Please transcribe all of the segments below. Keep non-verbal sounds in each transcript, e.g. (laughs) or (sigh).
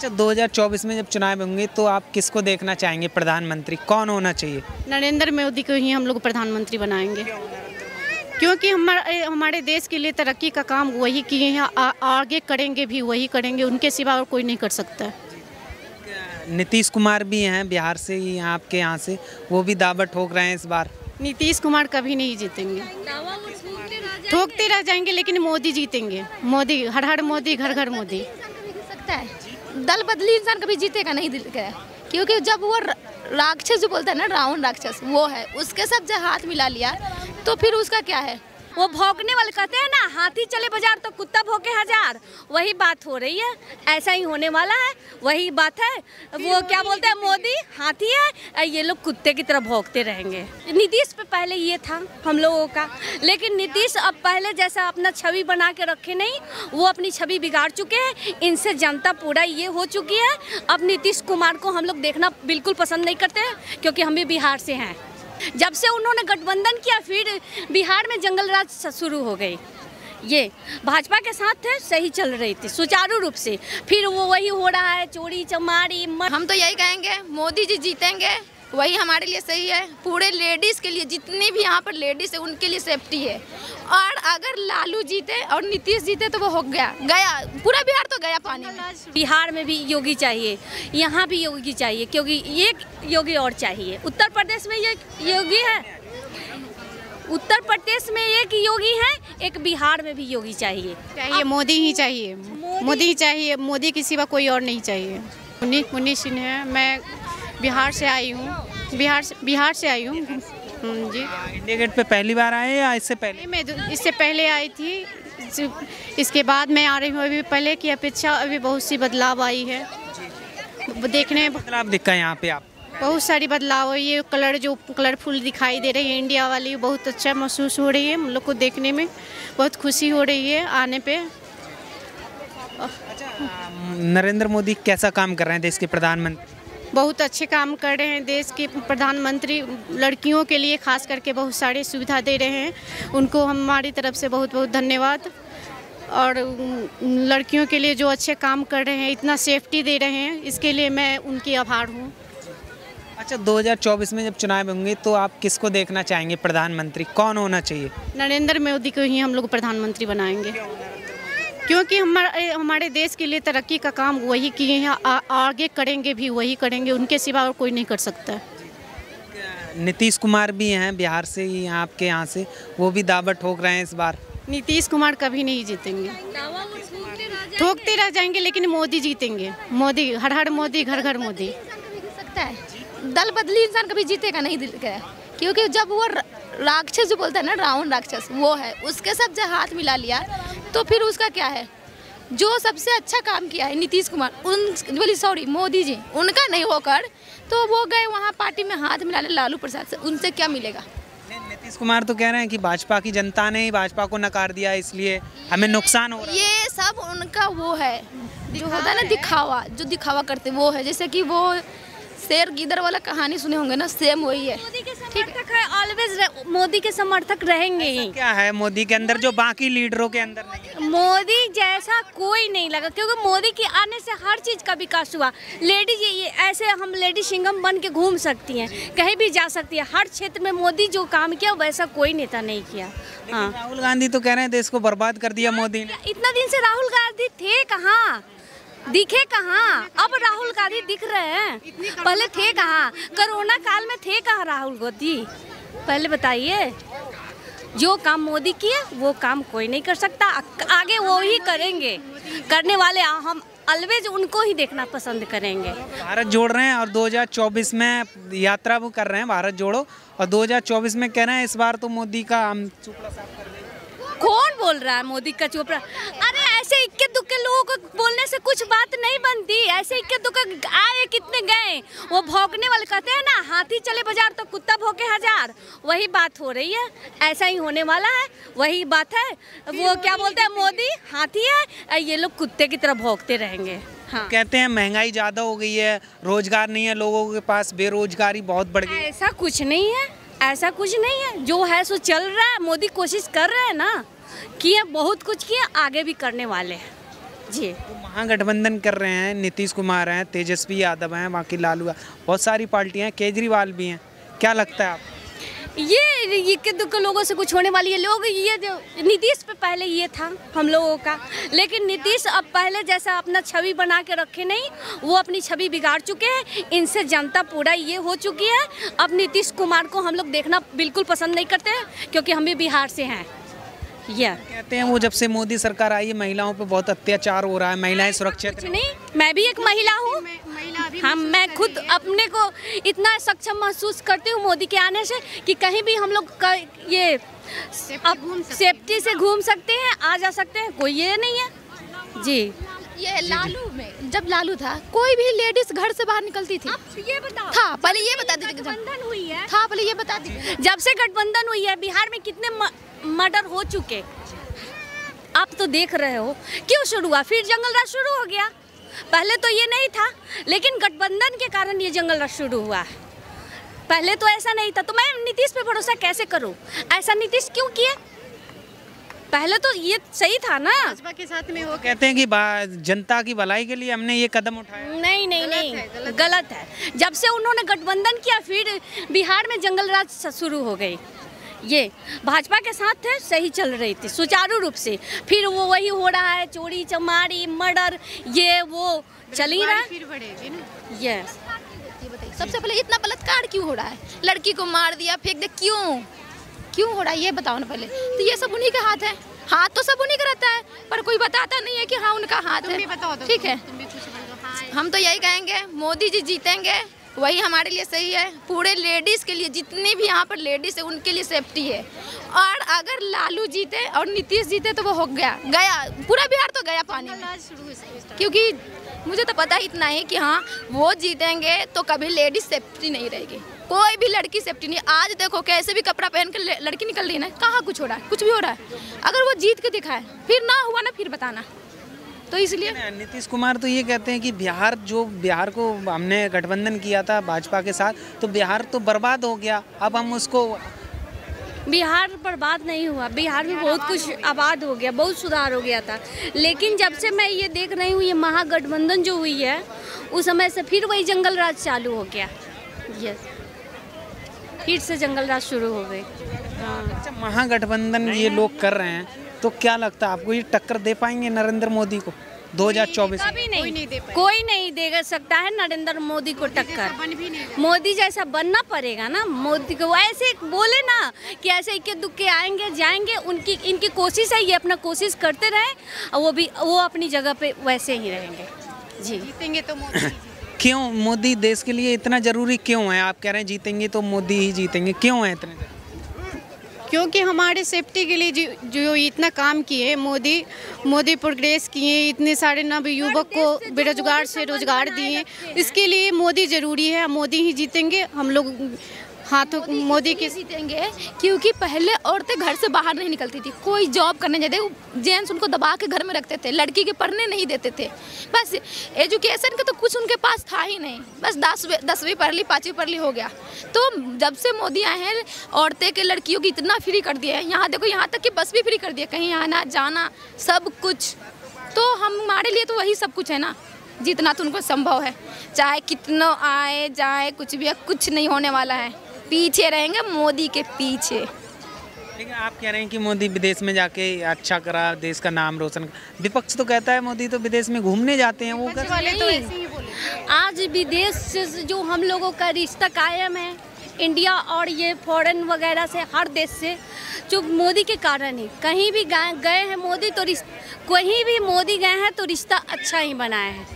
अच्छा 2024 में जब चुनाव होंगे तो आप किसको देखना चाहेंगे प्रधानमंत्री? कौन होना चाहिए? नरेंद्र मोदी को ही हम लोग प्रधानमंत्री बनाएँगे। क्योंकि हमारे हमारे देश के लिए तरक्की का काम वही किए हैं आगे करेंगे भी वही करेंगे उनके सिवा और कोई नहीं कर सकता। नीतीश कुमार भी हैं बिहार से ही हैं आपके यहाँ से। वो भी दावा ठोक रहे हैं इस बार। नीतीश कुमार कभी नहीं जीतेंगे। ठोकते रह जाएँगे लेकिन मोदी जीतेंगे। मोदी हर हर मोदी घर घर मोदी। सकता है। दल बदली इंसान कभी जीतेगा नहीं दिल के। क्योंकि जब वो राक्षस जो बोलता है ना, रावण राक्षस, वो है। उसके साथ जब हाथ मिला लिया तो फिर उसका क्या है? वो भौंकने वाले कहते हैं ना हाथी चले बाज़ार तो कुत्ता भौंके हज़ार। वही बात हो रही है ऐसा ही होने वाला है वही बात है। वो क्या बोलते हैं मोदी हाथी है ये लोग कुत्ते की तरह भौंकते रहेंगे। नीतीश पे पहले ये था हम लोगों का। लेकिन नीतीश अब पहले जैसा अपना छवि बना के रखे नहीं वो अपनी छवि बिगाड़ चुके हैं इनसे जनता पूरा ये हो चुकी है। अब नीतीश कुमार को हम लोग देखना बिल्कुल पसंद नहीं करते हैं क्योंकि हम भी बिहार से हैं। जब से उन्होंने गठबंधन किया, फिर बिहार में जंगल राज शुरू हो गई। ये, भाजपा के साथ थे, सही चल रही थी, सुचारू रूप से। फिर वो वही हो रहा है, चोरी, चमारी हम तो यही कहेंगे, मोदी जी जीतेंगे। वही हमारे लिए सही है। पूरे लेडीज़ के लिए जितने भी यहाँ पर लेडीज़ है उनके लिए सेफ्टी है। और अगर लालू जीते और नीतीश जीते तो वो हो गया। गया पूरा बिहार तो गया पानी में। बिहार में भी योगी चाहिए यहाँ भी योगी चाहिए क्योंकि एक योगी और चाहिए। उत्तर प्रदेश में ये योगी है। उत्तर प्रदेश में एक योगी है एक बिहार में भी योगी चाहिए। चाहिए मोदी ही चाहिए। मोदी ही चाहिए मोदी के सिवा कोई और नहीं चाहिए। मुन्नी मुन्नी सिन्हा मैं बिहार से आई हूँ। बिहार से बिहार से आई हूँ। हम्म, जी। इंडिया गेट पे पहली बार आए या इससे पहले? मैं इससे पहले आई थी। इसके बाद मैं आ रही हूँ अभी पहले की अपेक्षा अभी बहुत सी बदलाव आई है। देखने बदलाव दिखा यहाँ पे आप। बहुत सारी बदलाव हुई है। कलर जो कलरफुल दिखाई दे रही है इंडिया वाली बहुत अच्छा महसूस हो रही है। हम लोग को देखने में बहुत खुशी हो रही है आने पे। नरेंद्र मोदी कैसा काम कर रहे हैं देश के प्रधानमंत्री? बहुत अच्छे काम कर रहे हैं देश के प्रधानमंत्री लड़कियों के लिए खास करके बहुत सारी सुविधा दे रहे हैं। उनको हमारी तरफ़ से बहुत बहुत धन्यवाद। और लड़कियों के लिए जो अच्छे काम कर रहे हैं इतना सेफ्टी दे रहे हैं इसके लिए मैं उनकी आभार हूँ। अच्छा 2024 में जब चुनाव होंगे तो आप किसको देखना चाहेंगे प्रधानमंत्री? कौन होना चाहिए? नरेंद्र मोदी को ही हम लोग प्रधानमंत्री बनाएँगे। क्योंकि हमारे हमारे देश के लिए तरक्की का काम वही किए हैं आगे करेंगे भी वही करेंगे उनके सिवा और कोई नहीं कर सकता। है नीतीश कुमार भी हैं बिहार से ही आपके यहाँ से वो भी दावा ठोक रहे हैं इस बार। नीतीश कुमार कभी नहीं जीतेंगे। ठोकते रह जाएँगे लेकिन मोदी जीतेंगे। मोदी हर हर मोदी घर घर मोदी। सकता है दल बदली इंसान कभी जीतेगा नहीं दिल गया क्योंकि जब वो राक्षस जो बोलता है ना रावण राक्षस वो है उसके साथ जब हाथ मिला लिया। तो फिर उसका क्या है? जो सबसे अच्छा काम किया है नीतीश कुमार उन बोली सॉरी मोदी जी उनका नहीं होकर तो वो गए वहाँ पार्टी में हाथ मिला ले लालू प्रसाद से उनसे क्या मिलेगा? नीतीश कुमार तो कह रहे हैं कि भाजपा की जनता ने ही भाजपा को नकार दिया इसलिए हमें नुकसान हो रहा है। ये सब उनका वो है जो होता है ना दिखावा जो दिखावा करते वो है जैसे कि वो शेर गिदर वाला कहानी सुने होंगे ना सेम वही है। समर्थक है ऑलवेज मोदी के समर्थक रहेंगे ही। क्या है मोदी के अंदर जो बाकी लीडरों के अंदर मोदी जैसा कोई नहीं लगा क्योंकि मोदी के आने से हर चीज़ का विकास हुआ। लेडीज़ ये ऐसे हम लेडी सिंगम बन के घूम सकती हैं कहीं भी जा सकती है। हर क्षेत्र में मोदी जो काम किया वैसा कोई नेता नहीं किया। हाँ। राहुल गांधी तो कह रहे हैं देश को बर्बाद कर दिया मोदी ने। इतना दिन से राहुल गांधी थे कहाँ? दिखे कहाँ? अब राहुल गांधी दिख रहे हैं। पहले थे कहाँ? कोरोना काल में थे कहाँ राहुल गांधी? पहले बताइए। जो काम मोदी किए वो काम कोई नहीं कर सकता। आगे वो ही करेंगे। करने वाले हम अलवेज उनको ही देखना पसंद करेंगे। भारत जोड़ रहे हैं और 2024 में यात्रा वो कर रहे हैं भारत जोड़ो। और 2024 में कह रहे हैं इस बार तो मोदी का हम चुपड़ा साफ़ कर देंगे। कौन बोल रहा है मोदी का चोपड़ा? ऐसे इक्के दुक्के लोगों को बोलने से कुछ बात नहीं बनती। ऐसे इक्के दुक्के आए कितने गए? वो भौंकने वाले कहते हैं ना हाथी चले बाज़ार तो कुत्ता भौंके हज़ार। वही बात हो रही है। ऐसा ही होने वाला है। वही बात है। वो क्या बोलते हैं मोदी हाथी है। ये लोग कुत्ते की तरह भौंकते रहेंगे। हाँ। कहते हैं महँगाई ज़्यादा हो गई है रोज़गार नहीं है लोगों के पास बेरोजगारी बहुत बढ़ गई ऐसा कुछ नहीं है। ऐसा कुछ नहीं है। जो है सो चल रहा है। मोदी कोशिश कर रहे हैं ना। किए बहुत कुछ किए आगे भी करने वाले हैं। जी। तो महागठबंधन कर रहे हैं नीतीश कुमार हैं तेजस्वी यादव हैं बाकी लालू हैं। बहुत सारी पार्टियाँ हैं केजरीवाल भी हैं। क्या लगता है आप ये ये के दुख लोगों से कुछ होने वाली है। लोग ये जो नीतीश पे पहले ये था हम लोगों का। लेकिन नीतीश अब पहले जैसा अपना छवि बना के रखे नहीं वो अपनी छवि बिगाड़ चुके हैं। इनसे जनता पूरा ये हो चुकी है। अब नीतीश कुमार को हम लोग देखना बिल्कुल पसंद नहीं करते हैं क्योंकि हम भी बिहार से हैं। ये कहते हैं वो जब से मोदी सरकार आई है महिलाओं पे बहुत अत्याचार हो रहा है महिलाएँ सुरक्षित नहीं मैं भी एक महिला हूँ। हम मैं खुद अपने को इतना सक्षम महसूस करती हूँ मोदी के आने से कि कहीं भी हम लोग ये अब सेफ्टी से घूम सकते हैं आ जा सकते हैं कोई ये नहीं है। जी। ये लालू में जब लालू था कोई भी लेडीज़ घर से बाहर निकलती थी। ये बताओ। था पहले ये बता दीजिए गठबंधन हुई है। था पहले ये बता दीजिए। जब से गठबंधन हुई है बिहार में कितने मर्डर हो चुके। आप तो देख रहे हो। क्यों शुरू हुआ? फिर जंगल राज शुरू हो गया। पहले तो ये नहीं था लेकिन गठबंधन के कारण ये जंगल राज शुरू हुआ। है पहले तो ऐसा नहीं था। तो मैं नीतीश पे भरोसा कैसे करूँ? ऐसा नीतीश क्यों किए? पहले तो ये सही था ना। भाजपा के साथ में वो कहते हैं कि जनता की भलाई के लिए हमने ये कदम उठाया नहीं नहीं गलत नहीं। गलत गलत है। जब से उन्होंने गठबंधन किया फिर बिहार में जंगल राज शुरू हो गई। ये भाजपा के साथ थे सही चल रही थी सुचारू रूप से। फिर वो वही हो रहा है चोरी चमारी मर्डर ये वो चल ही रहा है। फिर बढ़ेगी ना। ये ये सबसे पहले इतना बलात्कार क्यों हो रहा है? लड़की को मार दिया फेंक दिया क्यों? क्यों हो रहा है ये बताओ ना पहले। तो ये सब उन्हीं का हाथ है। हाथ तो सब उन्हीं का रहता है पर कोई बताता नहीं है कि हाँ उनका हाथ तुम भी बताओ है ठीक है। दो हाँ। हम तो यही कहेंगे मोदी जी जीतेंगे। वही हमारे लिए सही है। पूरे लेडीज़ के लिए, जितनी भी यहाँ पर लेडीज़ है, उनके लिए सेफ्टी है। और अगर लालू जीते और नीतीश जीते तो वो हो गया। गया, पूरा बिहार तो गया पानी में। क्योंकि मुझे तो पता इतना ही कि हाँ वो जीतेंगे तो कभी लेडीज़ सेफ्टी नहीं रहेगी। कोई भी लड़की सेफ्टी नहीं। आज देखो, कैसे भी कपड़ा पहन कर लड़की निकल रही है ना, कहाँ कुछ हो रहा है? कुछ भी हो रहा है। अगर वो जीत के दिखाए, फिर ना हुआ ना, फिर बताना। तो इसलिए नीतीश कुमार तो ये कहते हैं कि बिहार जो बिहार को हमने गठबंधन किया था भाजपा के साथ तो बिहार तो बर्बाद हो गया। अब हम उसको बिहार बर्बाद नहीं हुआ। बिहार में बहुत कुछ आबाद हो गया बहुत सुधार हो गया था। लेकिन जब से मैं ये देख रही हूँ ये महागठबंधन जो हुई है उस समय से फिर वही जंगल राज चालू हो गया। यस फिर से जंगल राज शुरू हो गई हाँ। अच्छा महागठबंधन ये लोग कर रहे हैं। तो क्या लगता है आपको ये टक्कर दे पाएँगे नरेंद्र मोदी को 2024 में कभी नहीं कोई नहीं दे सकता है नरेंद्र मोदी को टक्कर। नहीं मोदी जैसा बनना पड़ेगा ना। मोदी को ऐसे बोले ना कि ऐसे इक्के दुक्के आएँगे जाएँगे उनकी इनकी कोशिश है ये अपना कोशिश करते रहे और वो भी वो अपनी जगह पे वैसे ही रहेंगे। जी। जीतेंगे तो मोदी (coughs) क्यों? मोदी देश के लिए इतना ज़रूरी क्यों है? आप कह रहे हैं जीतेंगे तो मोदी ही जीतेंगे। क्यों है इतने ज़रूरी? क्योंकि हमारे सेफ्टी के लिए जो जो इतना काम किए मोदी मोदी प्रोग्रेस किए, इतने सारे नव युवक को बेरोजगार से रोज़गार दिए, इसके लिए मोदी ज़रूरी है, मोदी ही जीतेंगे, हम लोग हाथों मोदी के जीतेंगे क्योंकि पहले औरतें घर से बाहर नहीं निकलती थी। कोई जॉब करने जाते जेंट्स उनको दबा के घर में रखते थे लड़की के पढ़ने नहीं देते थे। बस एजुकेशन का तो कुछ उनके पास था ही नहीं। बस दसवीं दसवीं पढ़ ली पाँचवीं पढ़ ली हो गया। तो जब से मोदी आए हैं औरतें के लड़कियों की इतना फ्री कर दिया है। यहाँ देखो यहाँ तक कि बस भी फ्री कर दिया। कहीं आना जाना सब कुछ। तो हम हमारे लिए तो वही सब कुछ है ना। जितना तो उनको संभव है। चाहे कितना आए जाए कुछ भी कुछ नहीं होने वाला है। पीछे रहेंगे मोदी के पीछे। लेकिन आप कह रहे हैं कि मोदी विदेश में जाके अच्छा करा देश का नाम रोशन विपक्ष तो कहता है मोदी तो विदेश में घूमने जाते हैं वो कर वाले तो ऐसे ही बोले। आज विदेश से जो हम लोगों का रिश्ता कायम है इंडिया और ये फॉरेन वगैरह से हर देश से जो मोदी के कारण ही। कहीं भी गए गए हैं मोदी तो रिश्त कहीं भी मोदी गए हैं तो रिश्ता अच्छा ही बनाया है।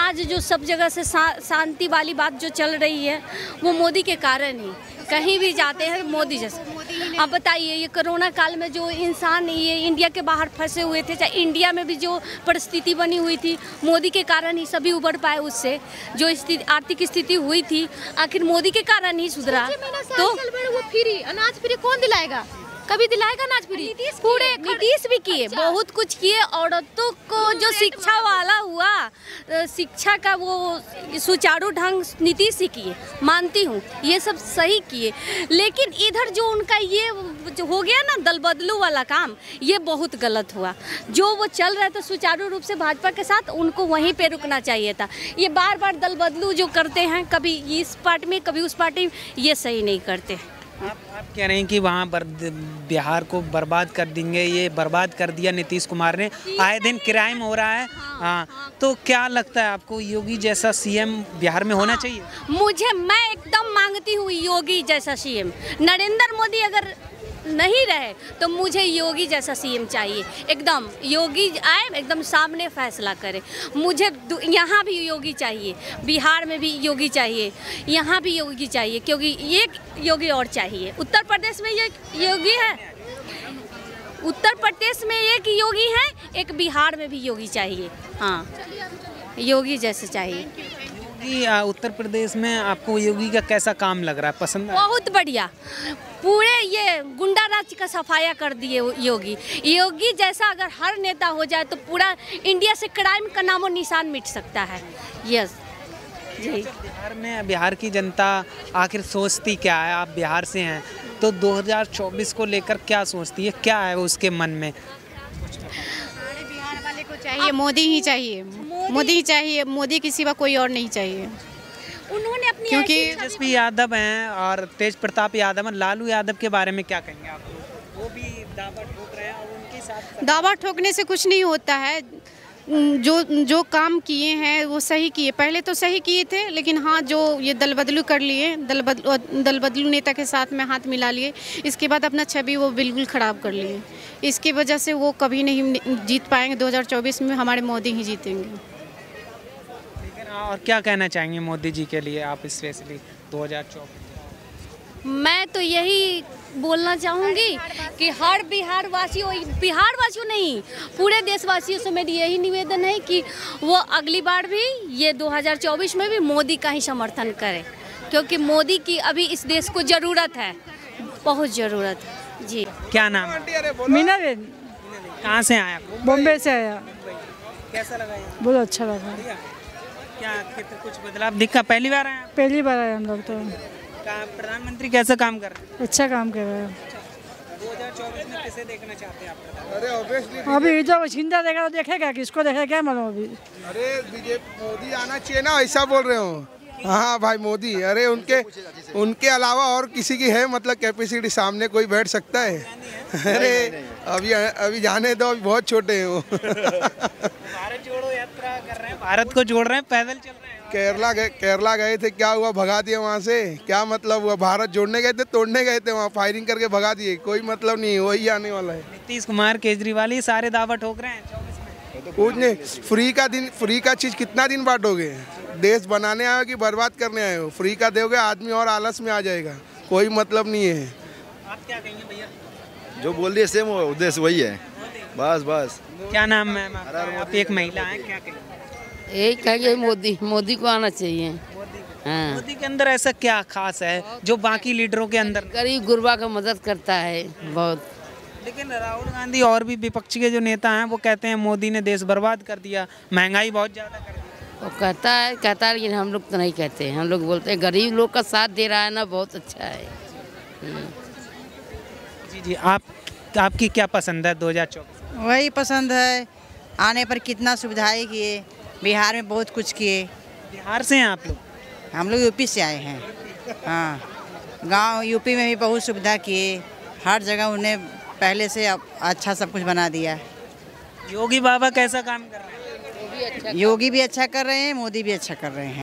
आज जो सब जगह से शांति वाली बात जो चल रही है वो मोदी के कारण ही। कहीं भी जाते हैं मोदी जैसे। अब बताइए ये कोरोना काल में जो इंसान ये इंडिया के बाहर फंसे हुए थे चाहे इंडिया में भी जो परिस्थिति बनी हुई थी मोदी के कारण ही सभी उबर पाए उससे। जो स्थिति आर्थिक स्थिति हुई थी आखिर मोदी के कारण ही सुधरा। तो वो फ्री अनाज फ्री कौन दिलाएगा? कभी दिलाएगा ना आज फ्री पूरे नीतीश भी किए अच्छा। बहुत कुछ किए औरतों को जो शिक्षा वाला। हुआ शिक्षा का वो सुचारू ढंग नीतीश ही किए मानती हूँ ये सब सही किए। लेकिन इधर जो उनका ये जो हो गया ना दल बदलू वाला काम ये बहुत गलत हुआ। जो वो चल रहा था सुचारू रूप से भाजपा के साथ उनको वहीं पे रुकना चाहिए था। ये बार बार दल बदलू जो करते हैं कभी इस पार्टी में कभी उस पार्टी में ये सही नहीं करते। आप आप कह रहे हैं कि वहाँ बिहार को बर्बाद कर देंगे ये बर्बाद कर दिया नीतीश कुमार ने। आए दिन क्राइम हो रहा है। हाँ तो क्या लगता है आपको योगी जैसा सीएम बिहार में होना चाहिए? मुझे मैं एकदम मांगती हूँ योगी जैसा सीएम। नरेंद्र मोदी अगर नहीं रहे तो मुझे योगी जैसा सीएम चाहिए। एकदम, योगी आए, एकदम सामने फैसला करे। मुझे यहाँ भी योगी चाहिए, बिहार में भी योगी चाहिए, यहाँ भी योगी चाहिए, क्योंकि एक योगी और चाहिए। उत्तर प्रदेश में ये योगी है। उत्तर प्रदेश में एक योगी है, एक बिहार में भी योगी चाहिए। हाँ योगी जैसे चाहिए। आ, उत्तर प्रदेश में आपको योगी का कैसा काम लग रहा है? पसंद बहुत बढ़िया। पूरे ये गुंडा राज का सफाया कर दिए वो योगी। योगी जैसा अगर हर नेता हो जाए तो पूरा इंडिया से क्राइम का नामो निशान मिट सकता है। यस। जी। बिहार में बिहार की जनता आखिर सोचती क्या है? आप बिहार से हैं तो 2024 को लेकर क्या सोचती है? क्या है उसके मन में? बिहार वाले को चाहिए मोदी ही चाहिए। मोदी? ही चाहिए मोदी के सिवा कोई और नहीं चाहिए। उन्होंने अपनी क्योंकि तेजस्वी यादव हैं और तेज प्रताप यादव हैं लालू यादव के बारे में क्या कहेंगे आप लोग? वो भी दावा ठोक रहे हैं और उनके साथ दावा ठोकने से कुछ नहीं होता है। जो जो काम किए हैं वो सही किए। पहले तो सही किए थे लेकिन हाँ जो ये दल बदलू कर लिए दल बदलू दल बदलू नेता के साथ में हाथ मिला लिए इसके बाद अपना छवि वो बिल्कुल ख़राब कर लिए। इसकी वजह से वो कभी नहीं जीत पाएँगे। 2024 में हमारे मोदी ही जीतेंगे। और क्या कहना चाहेंगे मोदी जी के लिए आप स्पेशली 2024 मैं तो यही बोलना चाहूँगी कि हर बिहार वासियों बिहार वासियों नहीं पूरे देशवासियों से मेरी यही निवेदन है कि वो अगली बार भी ये 2024 में भी मोदी का ही समर्थन करें क्योंकि मोदी की अभी इस देश को ज़रूरत है बहुत ज़रूरत है। जी। क्या नाम है? मीना बेन कहाँ से आया बॉम्बे से आया। कैसा लगा बहुत अच्छा लगा। क्या कितना कुछ बदलाव दिखा? पहली बार आए पहली बार आए हम लोग तो। प्रधानमंत्री कैसा काम कर रहे हैं? अच्छा काम कर रहे हैं। में किसे देखना चाहते हैं आप अभी इधर छिंदा देगा तो देखेगा किसको देखेगा क्या मालूम अभी? अरे बीजेपी मोदी आना चाहिए ना ऐसा बोल रहे हो। हाँ भाई मोदी अरे उनके उनके अलावा और किसी की है? मतलब कैपेसिटी सामने कोई बैठ सकता है? अरे अभी अभी जाने दो अभी बहुत छोटे हैं। वो (laughs) भारत जोड़ो यात्रा कर रहे हैं भारत को जोड़ रहे हैं पैदल चल रहे हैं। केरला गए केरला गए थे क्या हुआ भगा दिए वहाँ से? क्या मतलब हुआ? भारत जोड़ने गए थे तोड़ने गए थे वहाँ? फायरिंग करके भगा दिए? कोई मतलब नहीं वही आने वाला है। नीतीश कुमार केजरीवाल ये सारे दावा ठोक रहे हैं कुछ नहीं फ्री का दिन फ्री का चीज़ कितना दिन बांटोगे देश बनाने आए हो कि बर्बाद करने आए हो? फ्री का दोगे आदमी और आलस में आ जाएगा। कोई मतलब नहीं है। आप क्या कहेंगे भैया? जो बोल दिए सेम उद्देश्य वही है। बस बस। क्या नाम है आप एक महिला हैं क्या कहेंगे? यही कहेंगे मोदी मोदी को आना चाहिए। हाँ। मोदी के अंदर ऐसा क्या खास है जो बाकी लीडरों के अंदर? गरीब गुरबा का मदद करता है बहुत। लेकिन राहुल गांधी और भी विपक्ष के जो नेता हैं वो कहते हैं मोदी ने देश बर्बाद कर दिया महँगाई बहुत ज़्यादा कर दी। वो कहता है कहता है लेकिन हम लोग तो नहीं कहते। हम लोग बोलते हैं गरीब लोग का साथ दे रहा है ना बहुत अच्छा है। जी जी आप आपकी क्या पसंद है 2024 वही पसंद है आने पर कितना सुविधाएँ किए। बिहार में बहुत कुछ किए। बिहार से हैं आप लोग? हम लोग यूपी से आए हैं। हाँ। गाँव यूपी में भी बहुत सुविधा किए। हर जगह उन्हें पहले से अच्छा सब कुछ बना दिया। योगी बाबा कैसा काम कर रहे हैं? योगी भी अच्छा कर रहे हैं मोदी भी अच्छा कर रहे हैं।